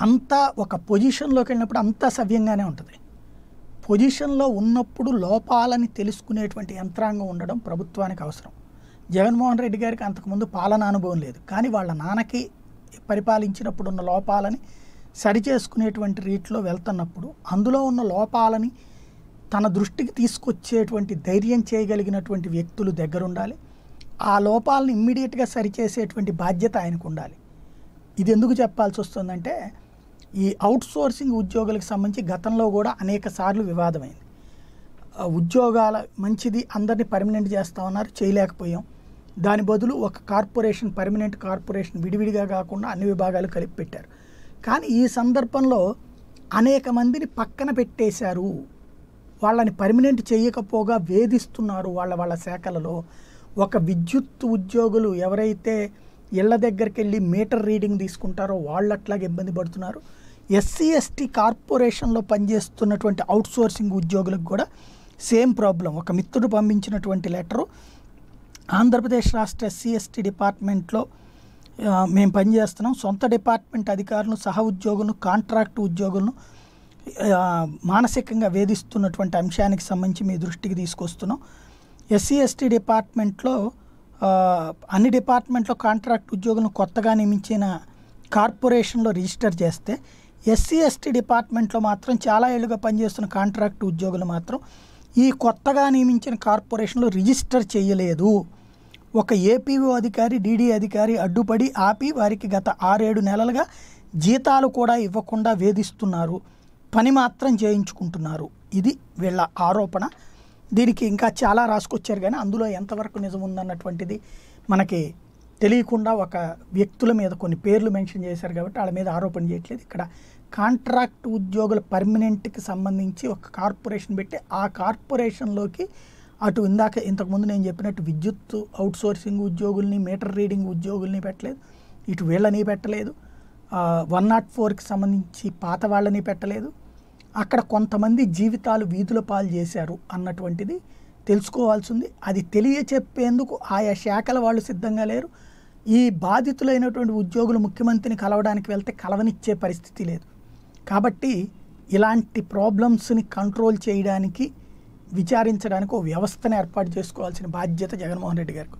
అంతా ఒక పొజిషన్లోకి వెళ్ళినప్పుడు అంతా సవ్యంగానే ఉంటుంది. పొజిషన్లో ఉన్నప్పుడు లోపాలని తెలుసుకునేటువంటి యంత్రాంగం ఉండడం ప్రభుత్వానికి అవసరం. జగన్మోహన్ రెడ్డి గారికి అంతకుముందు పాలనా అనుభవం లేదు. కానీ వాళ్ళ నాన్నకి పరిపాలించినప్పుడు ఉన్న లోపాలని సరిచేసుకునేటువంటి రీతిలో వెళ్తున్నప్పుడు అందులో ఉన్న లోపాలని తన దృష్టికి తీసుకొచ్చేటువంటి ధైర్యం చేయగలిగినటువంటి వ్యక్తులు దగ్గరుండాలి. ఆ లోపాలను ఇమ్మీడియట్గా సరిచేసేటువంటి బాధ్యత ఆయనకు ఉండాలి ఇది ఎందుకు చెప్పాల్సి వస్తుందంటే ఈ అవుట్సోర్సింగ్ ఉద్యోగులకు సంబంధించి గతంలో కూడా అనేక సార్లు వివాదమైంది. ఉద్యోగాల మంచిది అందరినీ పర్మనెంట్ చేస్తామన్నారు చేయలేకపోయాం. దాని బదులు ఒక కార్పొరేషన్ పర్మనెంట్ కార్పొరేషన్ విడివిడిగా కాకుండా అన్ని విభాగాలు కలిపి పెట్టారు. కానీ ఈ సందర్భంలో అనేక మందిని పక్కన పెట్టేశారు. వాళ్ళని పర్మనెంట్ చేయకపోగా వేధిస్తున్నారు వాళ్ళ వాళ్ళ శాఖలలో. ఒక విద్యుత్ ఉద్యోగులు ఎవరైతే ఇళ్ళ దగ్గరికి వెళ్ళి మీటర్ రీడింగ్ తీసుకుంటారో వాళ్ళు అట్లాగే ఇబ్బంది పడుతున్నారు. ఎస్సీ ఎస్టీ కార్పొరేషన్లో పనిచేస్తున్నటువంటి అవుట్సోర్సింగ్ ఉద్యోగులకు కూడా సేమ్ ప్రాబ్లం. ఒక మిత్రుడు పంపించినటువంటి లెటరు ఆంధ్రప్రదేశ్ రాష్ట్ర ఎస్సీ ఎస్టీ డిపార్ట్మెంట్లో మేము పనిచేస్తున్నాం. సొంత డిపార్ట్మెంట్ అధికారులను సహ ఉద్యోగులను కాంట్రాక్ట్ ఉద్యోగులను మానసికంగా వేధిస్తున్నటువంటి అంశానికి సంబంధించి మీ దృష్టికి తీసుకొస్తున్నాం. ఎస్సీ ఎస్టీ డిపార్ట్మెంట్లో అన్ని డిపార్ట్మెంట్లో కాంట్రాక్ట్ ఉద్యోగులను కొత్తగా నియమించిన కార్పొరేషన్లో రిజిస్టర్ చేస్తే ఎస్సీ ఎస్టీ డిపార్ట్మెంట్లో మాత్రం చాలా ఏళ్ళుగా పనిచేస్తున్న కాంట్రాక్ట్ ఉద్యోగులు మాత్రం ఈ కొత్తగా నియమించిన కార్పొరేషన్లో రిజిస్టర్ చేయలేదు. ఒక ఏపీఓ అధికారి డీడీ అధికారి అడ్డుపడి ఆపి వారికి గత ఆరేడు నెలలుగా జీతాలు కూడా ఇవ్వకుండా వేధిస్తున్నారు. పని మాత్రం చేయించుకుంటున్నారు. ఇది వీళ్ళ ఆరోపణ. దీనికి ఇంకా చాలా రాసుకొచ్చారు కానీ అందులో ఎంతవరకు నిజం ఉందన్నటువంటిది మనకి తెలియకుండా ఒక వ్యక్తుల మీద కొన్ని పేర్లు మెన్షన్ చేశారు కాబట్టి వాళ్ళ మీద ఆరోపణ చేయట్లేదు. ఇక్కడ కాంట్రాక్ట్ ఉద్యోగుల పర్మనెంట్కి సంబంధించి ఒక కార్పొరేషన్ పెట్టి ఆ కార్పొరేషన్లోకి అటు ఇందాక ఇంతకుముందు నేను చెప్పినట్టు విద్యుత్ అవుట్సోర్సింగ్ ఉద్యోగుల్ని మీటర్ రీడింగ్ ఉద్యోగుల్ని పెట్టలేదు. ఇటు వీళ్ళని పెట్టలేదు. వన్ నాట్ ఫోర్కి సంబంధించి పాత వాళ్ళని పెట్టలేదు. అక్కడ కొంతమంది జీవితాలు వీధుల పాలు చేశారు అన్నటువంటిది తెలుసుకోవాల్సింది. అది తెలియచెప్పేందుకు ఆయా శాఖల వాళ్ళు సిద్ధంగా లేరు. ఈ బాధితులైనటువంటి ఉద్యోగులు ముఖ్యమంత్రిని కలవడానికి వెళ్తే కలవనిచ్చే పరిస్థితి లేదు. కాబట్టి ఇలాంటి ప్రాబ్లమ్స్ని కంట్రోల్ చేయడానికి విచారించడానికి ఒక వ్యవస్థను ఏర్పాటు చేసుకోవాల్సిన బాధ్యత జగన్మోహన్ రెడ్డి గారికి.